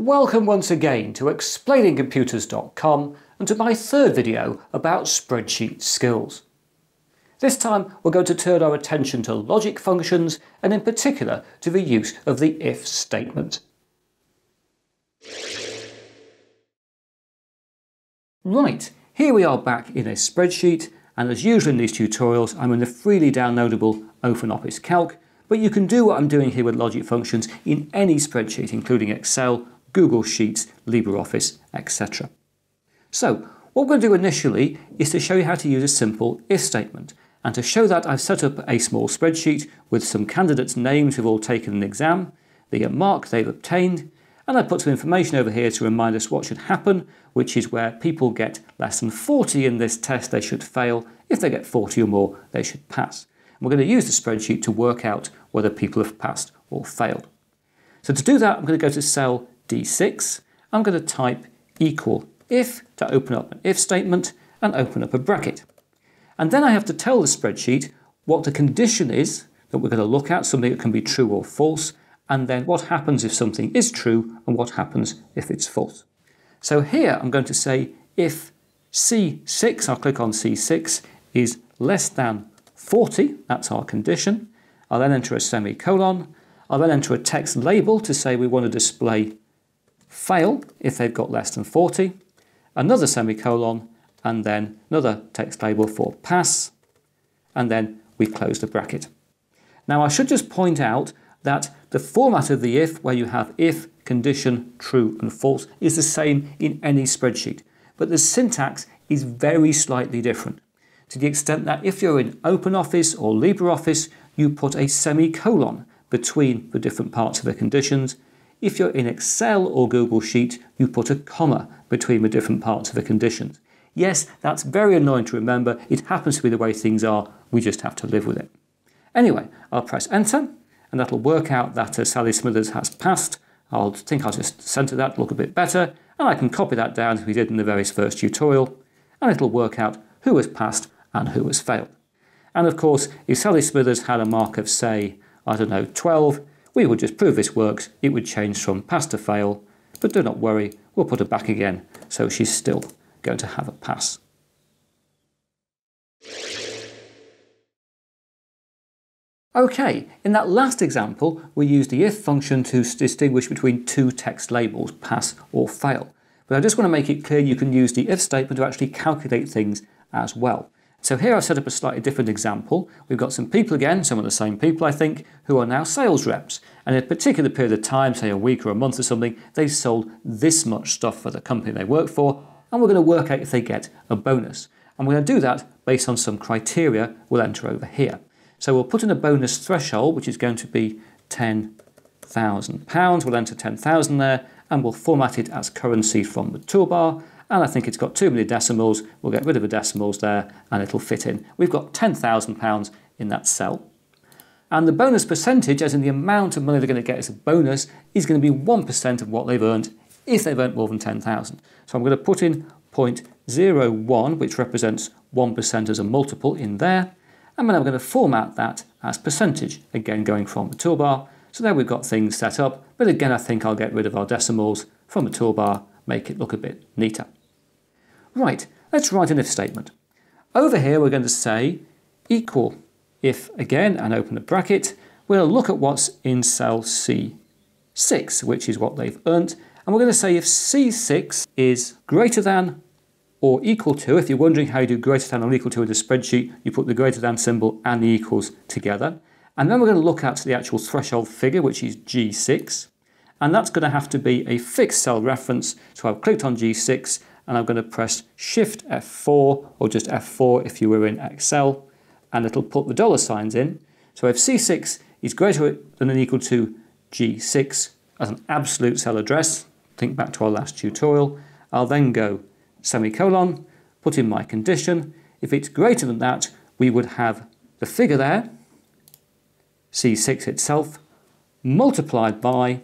Welcome once again to explainingcomputers.com and to my third video about spreadsheet skills. This time we're going to turn our attention to logic functions and in particular to the use of the if statement. Right, here we are back in a spreadsheet and as usual in these tutorials I'm in the freely downloadable OpenOffice Calc but you can do what I'm doing here with logic functions in any spreadsheet including Excel Google Sheets, LibreOffice, etc. So what we're going to do initially is to show you how to use a simple if statement. And to show that I've set up a small spreadsheet with some candidates' names who've all taken an exam, the mark they've obtained, and I've put some information over here to remind us what should happen, which is where people get less than 40 in this test, they should fail. If they get 40 or more, they should pass. And we're going to use the spreadsheet to work out whether people have passed or failed. So to do that, I'm going to go to cell D6, I'm going to type equal if to open up an if statement and open up a bracket. And then I have to tell the spreadsheet what the condition is that we're going to look at, something that can be true or false, and then what happens if something is true and what happens if it's false. So here I'm going to say if C6, I'll click on C6, is less than 40, that's our condition. I'll then enter a semicolon. I'll then enter a text label to say we want to display fail if they've got less than 40, another semicolon, and then another text label for pass, and then we close the bracket. Now I should just point out that the format of the if, where you have if, condition, true and false, is the same in any spreadsheet, but the syntax is very slightly different to the extent that if you're in OpenOffice or LibreOffice, you put a semicolon between the different parts of the conditions, if you're in Excel or Google Sheet, you put a comma between the different parts of the conditions. Yes, that's very annoying to remember. It happens to be the way things are. We just have to live with it. Anyway, I'll press enter and that'll work out that uh, Sally Smithers has passed. I'll think I'll just center that, look a bit better, and I can copy that down as we did in the very first tutorial, and it'll work out who has passed and who has failed. And of course, if Sally Smithers had a mark of, say, I don't know, 12, we would just prove this works, it would change from pass to fail, but do not worry, we'll put her back again, so she's still going to have a pass. Okay, in that last example, we used the if function to distinguish between two text labels, pass or fail. But I just want to make it clear you can use the if statement to actually calculate things as well. So here I've set up a slightly different example. We've got some people again, some of the same people I think, who are now sales reps. And in a particular period of time, say a week or a month or something, they've sold this much stuff for the company they work for, and we're going to work out if they get a bonus. And we're going to do that based on some criteria we'll enter over here. So we'll put in a bonus threshold, which is going to be £10,000. We'll enter 10,000 there, and we'll format it as currency from the toolbar and I think it's got too many decimals. We'll get rid of the decimals there and it'll fit in. We've got £10,000 in that cell. And the bonus percentage, as in the amount of money they're going to get as a bonus, is going to be 1% of what they've earned if they've earned more than 10,000. So I'm going to put in 0.01, which represents 1% as a multiple in there. And then I'm going to format that as percentage, again going from the toolbar. So there we've got things set up, but again I think I'll get rid of our decimals from the toolbar, make it look a bit neater. Right, let's write an if statement. Over here we're going to say equal if again and open a bracket. We'll look at what's in cell C6, which is what they've earned. And we're going to say if C6 is greater than or equal to, if you're wondering how you do greater than or equal to in the spreadsheet, you put the greater than symbol and the equals together. And then we're going to look at the actual threshold figure, which is G6. And that's going to have to be a fixed cell reference. So I've clicked on G6 and I'm going to press Shift F4 or just F4 if you were in Excel and it'll put the dollar signs in. So if C6 is greater than or equal to G6 as an absolute cell address, think back to our last tutorial, I'll then go semicolon, put in my condition. If it's greater than that, we would have the figure there, C6 itself, multiplied by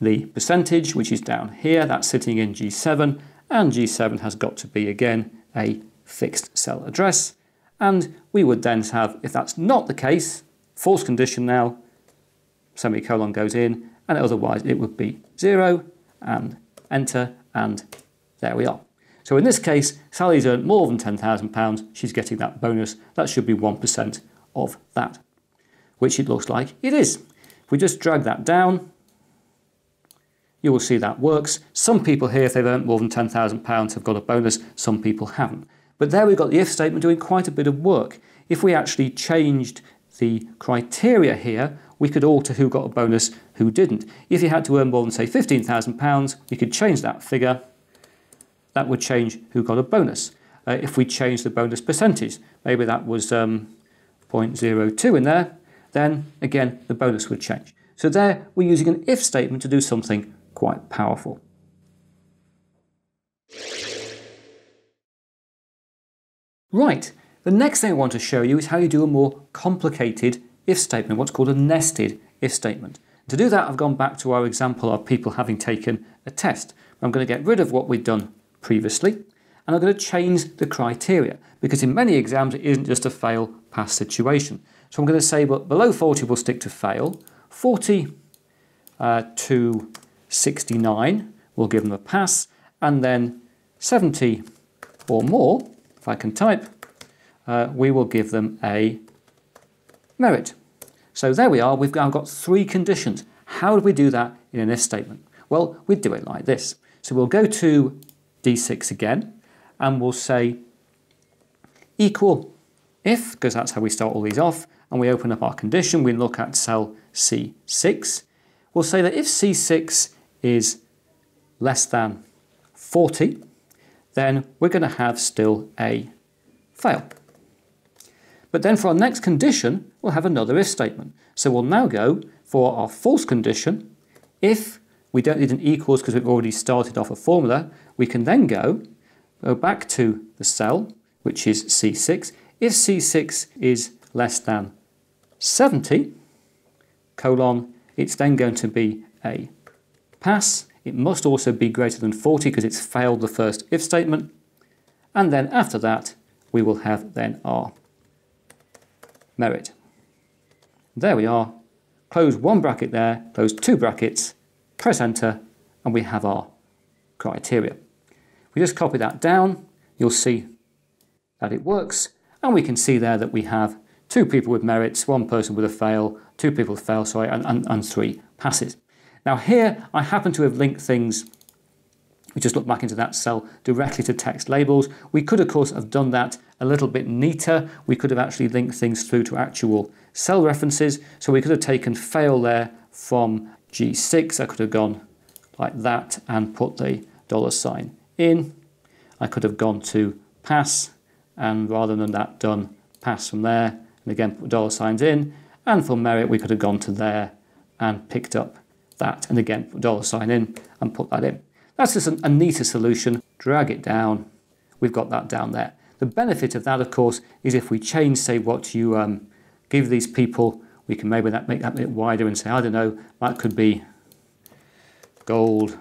the percentage, which is down here, that's sitting in G7, and G7 has got to be, again, a fixed cell address. And we would then have, if that's not the case, false condition now, semicolon goes in, and otherwise it would be 0 and enter and there we are. So in this case, Sally's earned more than £10,000, she's getting that bonus, that should be 1% of that, which it looks like it is. If we just drag that down, you will see that works. Some people here, if they've earned more than £10,000, have got a bonus, some people haven't. But there we've got the if statement doing quite a bit of work. If we actually changed the criteria here, we could alter who got a bonus, who didn't. If you had to earn more than, say, £15,000, we could change that figure. That would change who got a bonus. Uh, if we change the bonus percentage, maybe that was um, 0.02 in there, then again, the bonus would change. So there, we're using an if statement to do something quite powerful. Right, the next thing I want to show you is how you do a more complicated if statement, what's called a nested if statement. To do that, I've gone back to our example of people having taken a test. I'm going to get rid of what we've done previously, and I'm going to change the criteria, because in many exams it isn't just a fail-pass situation. So I'm going to say, well, below 40 we'll stick to fail, 40 uh, to 69 we'll give them a pass, and then 70 or more, if I can type, uh, we will give them a merit. So there we are, we've now got three conditions. How do we do that in an if statement? Well, we'd do it like this. So we'll go to D6 again, and we'll say equal if, because that's how we start all these off, and we open up our condition, we look at cell C6. We'll say that if C6 is less than 40, then we're going to have still a fail. But then for our next condition, we'll have another if statement. So we'll now go for our false condition. If we don't need an equals because we've already started off a formula, we can then go, go back to the cell, which is C6. If C6 is less than 70, colon, it's then going to be a pass. It must also be greater than 40 because it's failed the first if statement. And then after that, we will have then our merit. There we are. Close one bracket there, close two brackets, press enter, and we have our criteria. We just copy that down, you'll see that it works, and we can see there that we have two people with merits, one person with a fail, two people with fail, sorry, and, and, and three passes. Now here, I happen to have linked things we just look back into that cell directly to text labels. We could, of course, have done that a little bit neater. We could have actually linked things through to actual cell references. So we could have taken fail there from G6. I could have gone like that and put the dollar sign in. I could have gone to pass and rather than that done pass from there and again put dollar signs in. And for merit, we could have gone to there and picked up that and again put dollar sign in and put that in. That's just a, neater solution. Drag it down. We've got that down there. The benefit of that, of course, is if we change, say, what you um, give these people, we can maybe that, make that a bit wider and say, I don't know, that could be gold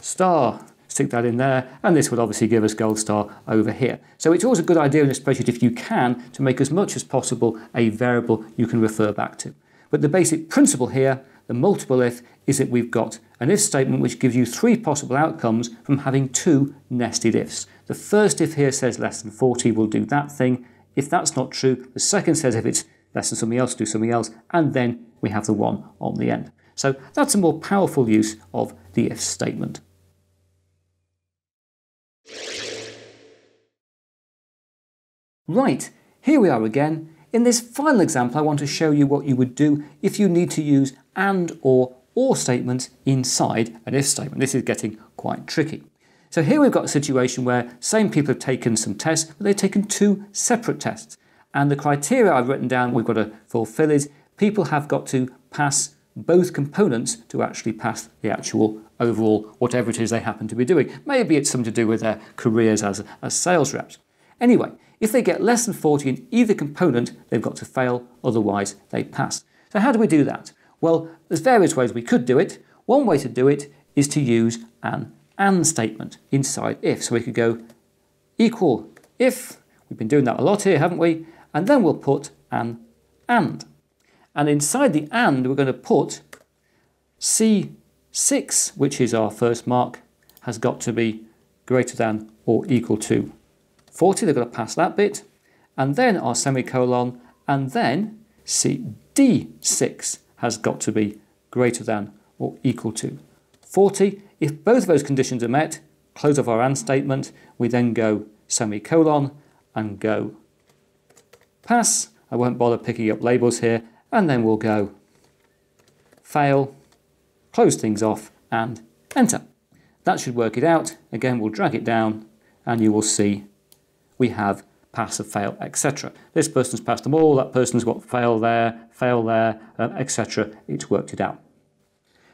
star. Stick that in there, and this would obviously give us gold star over here. So it's always a good idea in a spreadsheet, if you can, to make as much as possible a variable you can refer back to. But the basic principle here, the multiple if, is that we've got an if statement which gives you three possible outcomes from having two nested ifs. The first if here says less than 40 will do that thing. If that's not true, the second says if it's less than something else, do something else, and then we have the one on the end. So that's a more powerful use of the if statement. Right, here we are again. In this final example, I want to show you what you would do if you need to use and or or statements inside an if statement. This is getting quite tricky. So here we've got a situation where same people have taken some tests, but they've taken two separate tests. And the criteria I've written down we've got to fulfill is people have got to pass both components to actually pass the actual overall whatever it is they happen to be doing. Maybe it's something to do with their careers as, as sales reps. Anyway, if they get less than 40 in either component, they've got to fail, otherwise they pass. So how do we do that? Well, there's various ways we could do it. One way to do it is to use an AND statement inside if. So we could go equal if, we've been doing that a lot here, haven't we? And then we'll put an AND. And inside the AND, we're going to put C6, which is our first mark, has got to be greater than or equal to 40. They've got to pass that bit. And then our semicolon, and then C D6 has got to be greater than or equal to 40. If both of those conditions are met, close off our AND statement, we then go semicolon and go pass. I won't bother picking up labels here, and then we'll go fail, close things off, and enter. That should work it out. Again, we'll drag it down, and you will see we have pass or fail, etc. This person's passed them all, that person's got fail there, fail there, um, etc. It's worked it out.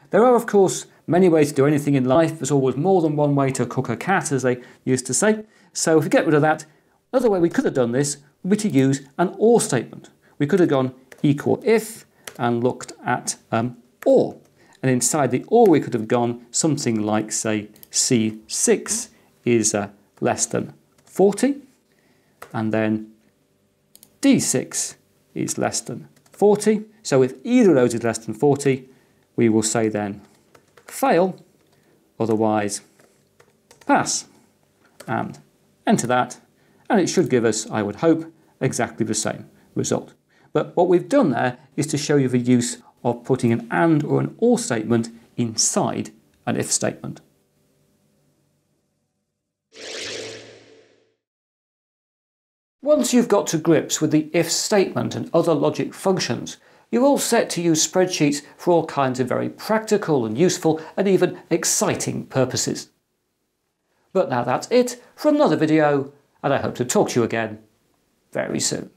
There are, of course, many ways to do anything in life. There's always more than one way to cook a cat, as they used to say. So if we get rid of that, another way we could have done this would be to use an OR statement. We could have gone equal if and looked at um, OR. And inside the OR we could have gone something like, say, C6 is uh, less than 40 and then D6 is less than 40. So if either of those is less than 40, we will say then fail, otherwise pass. And enter that, and it should give us, I would hope, exactly the same result. But what we've done there is to show you the use of putting an AND or an OR statement inside an IF statement. Once you've got to grips with the if statement and other logic functions, you're all set to use spreadsheets for all kinds of very practical and useful and even exciting purposes. But now that's it for another video, and I hope to talk to you again very soon.